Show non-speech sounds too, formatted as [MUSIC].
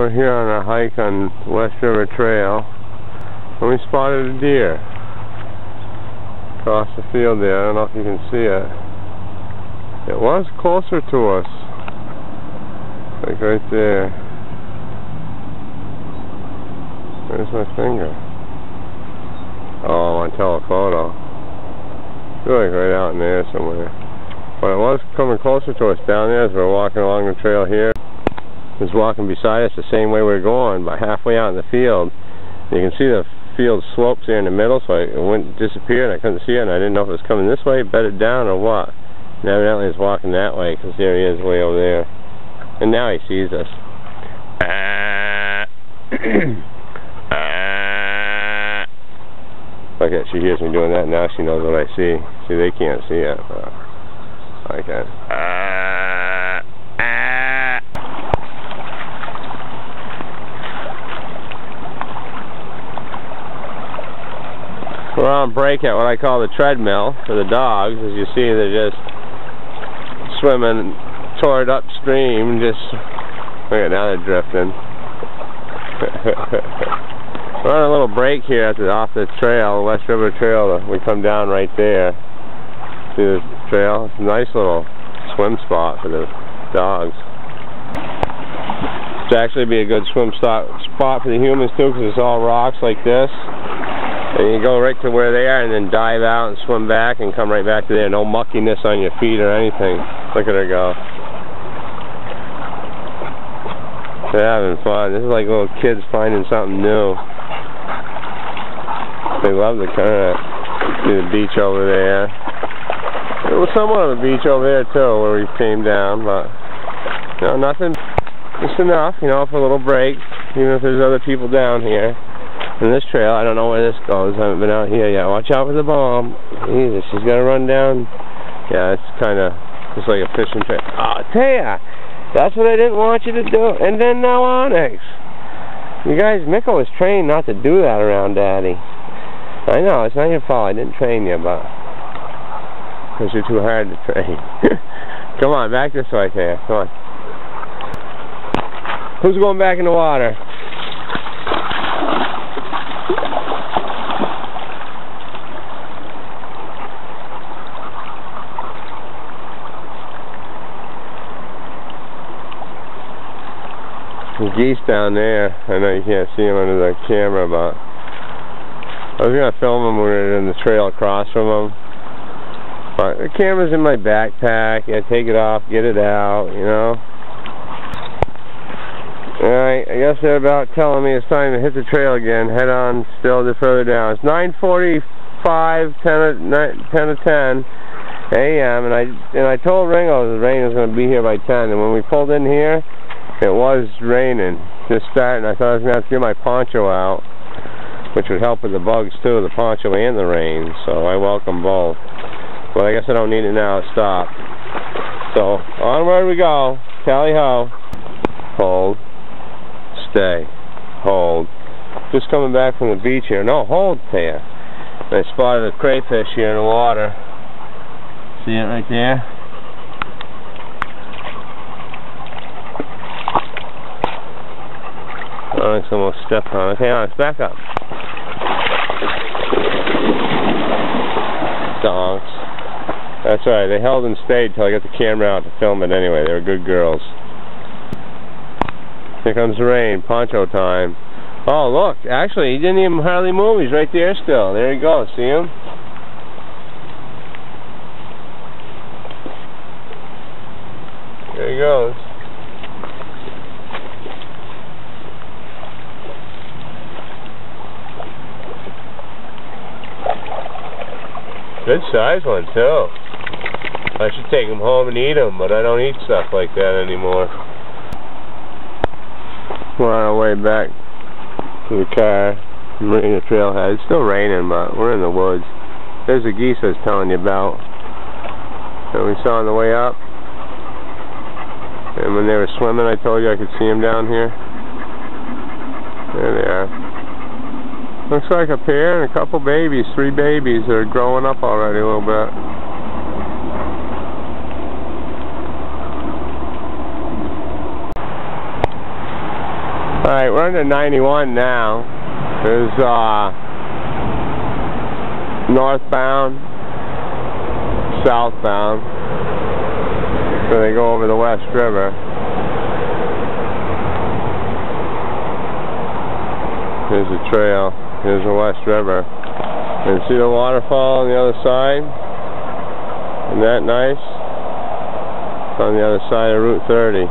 We're here on a hike on West River Trail, and we spotted a deer across the field there. I don't know if you can see it. It was closer to us, like right there. Where's my finger? Oh, want telephoto. It's like right out in there somewhere. But it was coming closer to us down there as we are walking along the trail here. Was walking beside us the same way we are going, but halfway out in the field. You can see the field slopes there in the middle, so it went disappeared. And I couldn't see it, and I didn't know if it was coming this way, bedded down, or what. And evidently it's walking that way, because there he is way over there. And now he sees us. [COUGHS] Look at, she hears me doing that now. She knows what I see. See, they can't see it, but I can. On break at what I call the treadmill for the dogs. As you see, they're just swimming toward upstream. Just look at now they're drifting. [LAUGHS] We're on a little break here at the, off the trail, the West River Trail. We come down right there. See the trail? It's a nice little swim spot for the dogs. It's actually be a good swim spot for the humans too because it's all rocks like this. And you go right to where they are and then dive out and swim back and come right back to there. No muckiness on your feet or anything. Look at her go. They're having fun. This is like little kids finding something new. They love the current. See the beach over there. It was somewhat of a beach over there too, where we came down, but you know, nothing. Just enough, you know, for a little break. Even if there's other people down here. And this trail, I don't know where this goes. I haven't been out here yet. Watch out for the bomb. Jesus, she's gonna run down. Yeah, it's kind of just like a fishing trail. Oh, Tehya, that's what I didn't want you to do. And then now Onyx. You guys, Mikko was trained not to do that around Daddy. I know, it's not your fault. I didn't train you, but... Because you're too hard to train. [LAUGHS] Come on, back this way, Thea. Come on. Who's going back in the water? The geese down there. I know you can't see them under the camera, but I was going to film them when we were in the trail across from them. But the camera's in my backpack. Yeah, take it off, get it out, you know. Alright, I guess they're about telling me it's time to hit the trail again. Head on still to further down. It's 9.45, 10 10 to 10 a.m. And I, and I told Ringo the rain was going to be here by 10. And when we pulled in here, it was raining. Just starting. I thought I was going to have to get my poncho out which would help with the bugs too, the poncho and the rain, so I welcome both. But I guess I don't need it now, stop. So, onward we go. Tally ho. Hold. Stay. Hold. Just coming back from the beach here. No, hold there. I spotted a crayfish here in the water. See it right there? Think someone stepped on it. Okay, on, it's back up. Donks. That's right, they held and stayed till I got the camera out to film it anyway. They were good girls. Here comes the rain, poncho time. Oh, look, actually, he didn't even hardly move. He's right there still. There he goes, see him? There he goes. Good size one too. I should take them home and eat them, but I don't eat stuff like that anymore. We're on our way back to the car, Marina Trailhead. It's still raining, but we're in the woods. There's the geese I was telling you about that we saw on the way up. And when they were swimming, I told you I could see them down here. There they are. Looks like a pair and a couple babies, three babies that are growing up already a little bit. Alright, we're under 91 now. There's, uh, northbound, southbound. So they go over the West River. There's a trail. Here's the West River. And see the waterfall on the other side? Isn't that nice? It's on the other side of Route 30.